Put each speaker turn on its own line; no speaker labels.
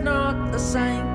not the same.